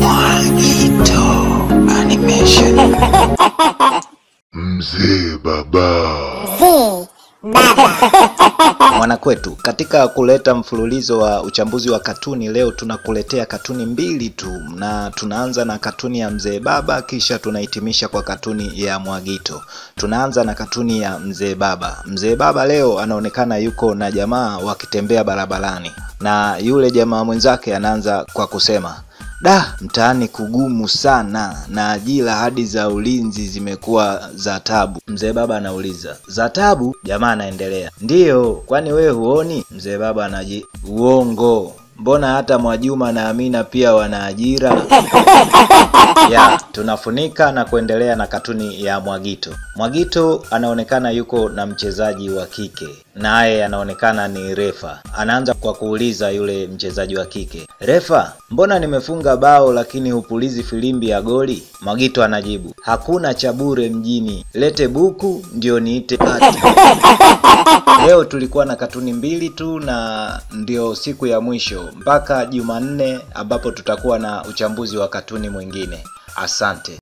Mwagito Animation. Mzee baba. Mwanakwetu, katika kuleta mfululizo wa uchambuzi wa katuni, leo tunakuletea katuni mbili tu, na tunaanza na katuni ya mzee baba, kisha tunahitimisha kwa katuni ya Mwagito. Tunaanza na katuni ya mzee baba. Mzee baba leo anaonekana yuko na jamaa wakitembea barabarani, na yule jamaa mwenzake anaanza kwa kusema Da, mtaani kugumu sana na ajira hadi za ulinzi zimekuwa za tabu. Mzee baba anauliza za tabu? Jamaa anaendelea ndiyo, kwani wewe huoni? Mzee baba anaji uongo, mbona hata Mwajuma na Amina pia wana ajira ya tunafunika na kuendelea na katuni ya Mwagito. Mwagito anaonekana yuko na mchezaji wa kike, naye anaonekana ni refa. Anaanza kwa kuuliza yule mchezaji wa kike, refa, mbona nimefunga bao lakini hupulizi filimbi ya goli? Mwagito anajibu, hakuna cha bure mjini, lete buku ndio niite ati. Leo tulikuwa na katuni mbili tu na ndio siku ya mwisho mpaka Jumanne ambapo tutakuwa na uchambuzi wa katuni mwingine. Asante.